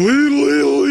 Lee, Lee, Lee.